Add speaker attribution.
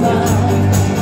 Speaker 1: smile